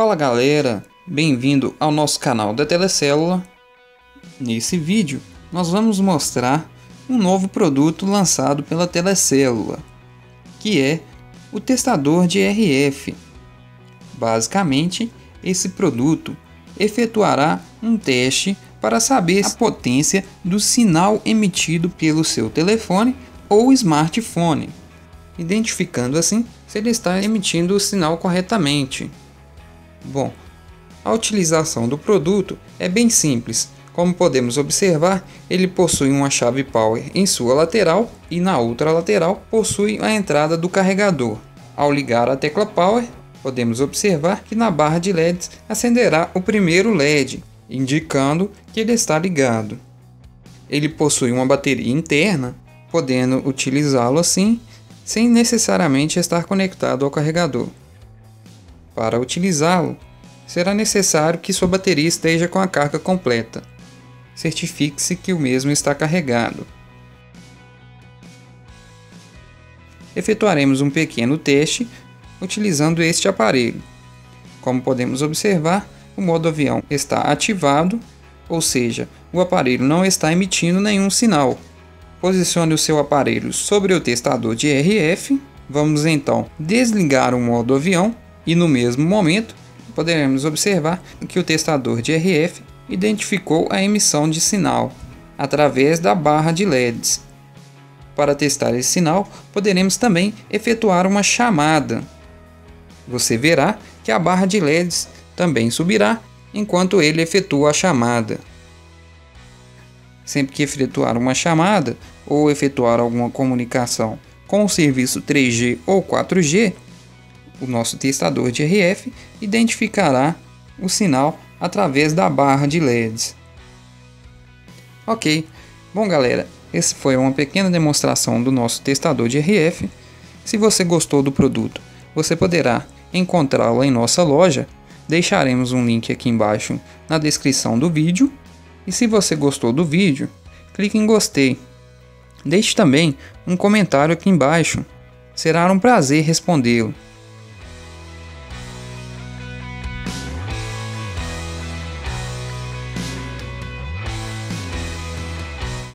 Fala galera, bem-vindo ao nosso canal da Telecélula. Nesse vídeo nós vamos mostrar um novo produto lançado pela Telecélula, que é o testador de RF. Basicamente, esse produto efetuará um teste para saber a potência do sinal emitido pelo seu telefone ou smartphone, identificando assim se ele está emitindo o sinal corretamente. Bom, a utilização do produto é bem simples. Como podemos observar, ele possui uma chave power em sua lateral e na outra lateral possui a entrada do carregador. Ao ligar a tecla power, podemos observar que na barra de LEDs acenderá o primeiro LED, indicando que ele está ligado. Ele possui uma bateria interna, podendo utilizá-lo assim, sem necessariamente estar conectado ao carregador. Para utilizá-lo, será necessário que sua bateria esteja com a carga completa. Certifique-se que o mesmo está carregado. Efetuaremos um pequeno teste utilizando este aparelho. Como podemos observar, o modo avião está ativado, ou seja, o aparelho não está emitindo nenhum sinal. Posicione o seu aparelho sobre o testador de RF. Vamos então desligar o modo avião e no mesmo momento poderemos observar que o testador de RF identificou a emissão de sinal através da barra de LEDs. Para testar esse sinal, poderemos também efetuar uma chamada. Você verá que a barra de LEDs também subirá enquanto ele efetua a chamada. Sempre que efetuar uma chamada ou efetuar alguma comunicação com o serviço 3G ou 4G, o nosso testador de RF identificará o sinal através da barra de LEDs. Ok, bom galera, essa foi uma pequena demonstração do nosso testador de RF. Se você gostou do produto, você poderá encontrá-lo em nossa loja. Deixaremos um link aqui embaixo na descrição do vídeo. E se você gostou do vídeo, clique em gostei. Deixe também um comentário aqui embaixo. Será um prazer respondê-lo.